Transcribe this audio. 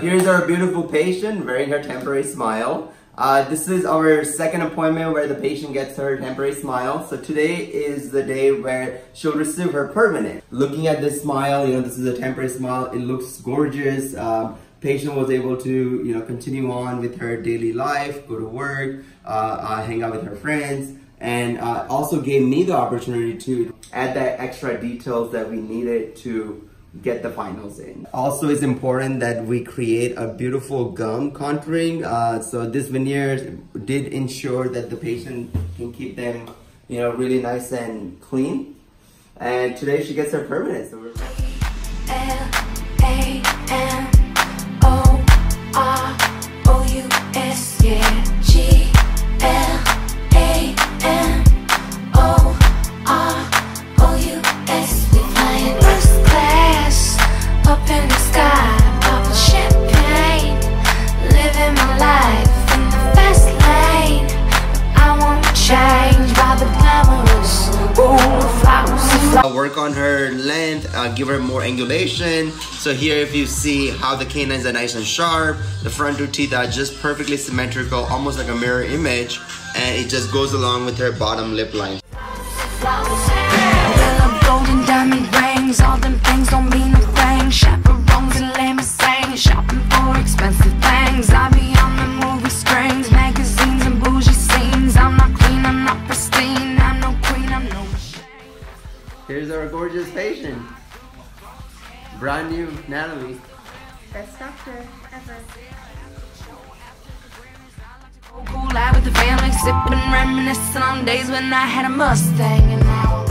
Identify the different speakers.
Speaker 1: Here's our beautiful patient wearing her temporary smile. Uh, this is our second appointment where the patient gets her temporary smile. So today is the day where she'll receive her permanent. Looking at this smile, you know, this is a temporary smile. It looks gorgeous. Um, patient was able to, you know, continue on with her daily life, go to work, uh, uh, hang out with her friends, and uh, also gave me the opportunity to add that extra details that we needed to get the finals in. Also, it's important that we create a beautiful gum contouring. Uh, so this veneer did ensure that the patient can keep them, you know, really nice and clean. And today she gets her permanent. So I'll work on her length, uh, give her more angulation. So here if you see how the canines are nice and sharp, the front two teeth are just perfectly symmetrical, almost like a mirror image, and it just goes along with her bottom lip line. Here's our gorgeous patient. Brand new Natalie.
Speaker 2: Best doctor ever.
Speaker 3: Cool out with the family, sipping, reminiscing on days when I had a Mustang and now